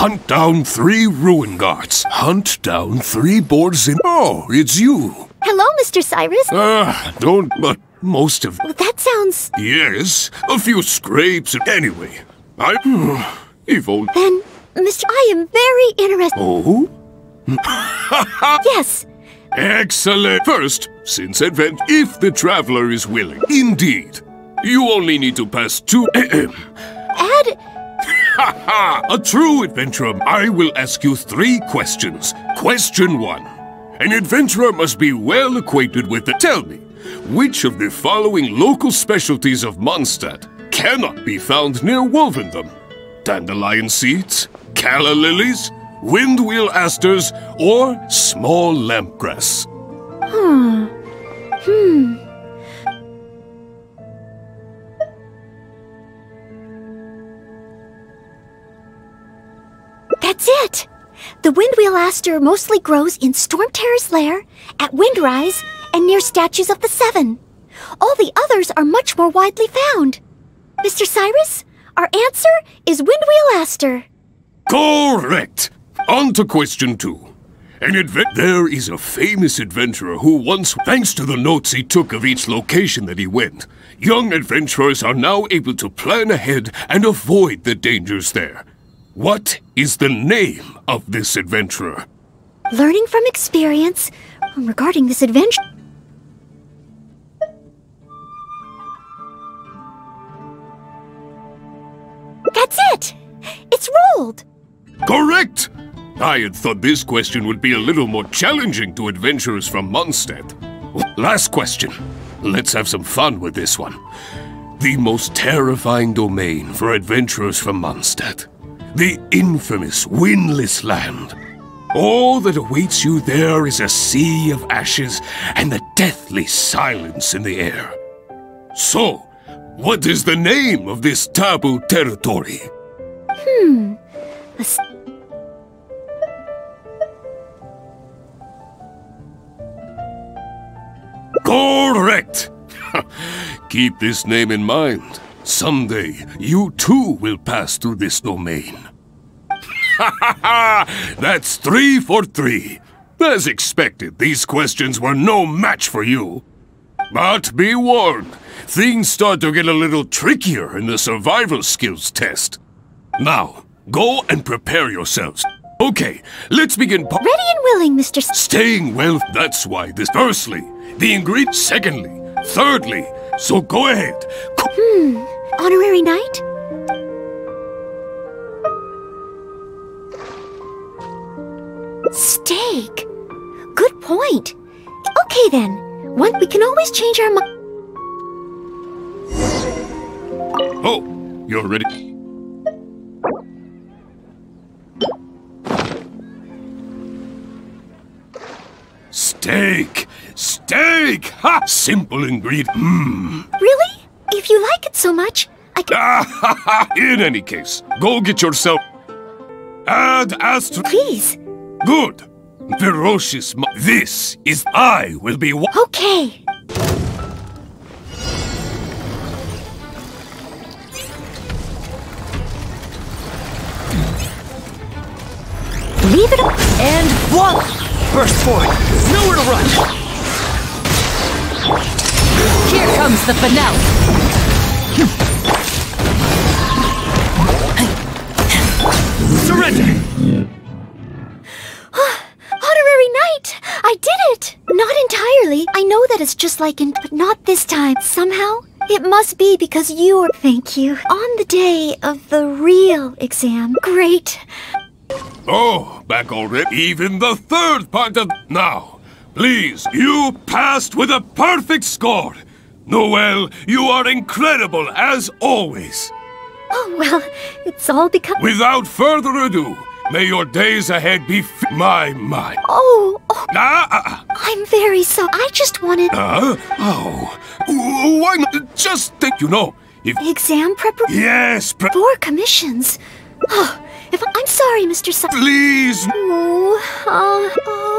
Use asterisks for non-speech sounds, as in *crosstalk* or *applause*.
Hunt down three ruin guards. Hunt down three boards in. Oh, it's you. Hello, Mr. Cyrus. Ah, don't, but most of. Well, that sounds. Yes, a few scrapes. Anyway, I. If only. Then, Mr. I am very interested. Oh? *laughs* Yes. Excellent. First, since advent, if the traveler is willing. Indeed. You only need to pass two. *clears throat* Add. Ha *laughs* ha! A true adventurer. I will ask you three questions. Question one. An adventurer must be well acquainted with the. Tell me, which of the following local specialties of Mondstadt cannot be found near Wolvendom? Dandelion seeds, calla lilies, windwheel asters, or small lampgrass? Hmm. Hmm. That's it! The windwheel aster mostly grows in Storm Terror's lair, at Windrise, and near statues of the Seven. All the others are much more widely found. Mr. Cyrus, our answer is windwheel aster. Correct! On to question two. An advent there is a famous adventurer who once, thanks to the notes he took of each location that he went, young adventurers are now able to plan ahead and avoid the dangers there. What is the name of this adventurer? Learning from experience um, regarding this adventure. That's it! It's rolled! Correct! I had thought this question would be a little more challenging to adventurers from Mondstadt. Last question. Let's have some fun with this one. The most terrifying domain for adventurers from Mondstadt. The infamous Windless Land. All that awaits you there is a sea of ashes and the deathly silence in the air. So, what is the name of this taboo territory? Hmm. Correct! *laughs* Keep this name in mind. Someday, you too will pass through this domain. Ha ha ha! That's three for three. As expected, these questions were no match for you. But be warned, things start to get a little trickier in the survival skills test. Now, go and prepare yourselves. Okay, let's begin. po- Ready and willing, Mr. S- Staying well, that's why this. Firstly, the ingredient. Secondly, thirdly. So go ahead. Co- Hmm. Honorary knight? Steak. Good point. Okay then. One, we can always change our mind. Oh, you're ready. Steak! Steak! Ha! Simple ingredient. Mmm. Really? If you like it so much, I can. Ah, ha, ha. In any case, go get yourself. Add astro. Please. Good. Ferocious. mo- This is I will be. Okay. Leave it up. And voila! Burst forward. Nowhere to run. Here comes the finale. Surrender! Ah, honorary knight! I did it! Not entirely. I know that it's just like in, but not this time. Somehow, it must be because you are. Thank you. On the day of the real exam. Great. Oh, back already. Even the third part of. Now, please, you passed with a perfect score. Noelle, you are incredible as always. Oh, well, it's all because. Without further ado, may your days ahead be my my. Oh, oh, Ah, ah, I'm very sorry. I just wanted. ah, oh, why not? Just think, you know, if Exam preparation. yes, pre- Four commissions. Oh, if I'm sorry, Mr. Please. Oh, uh, uh,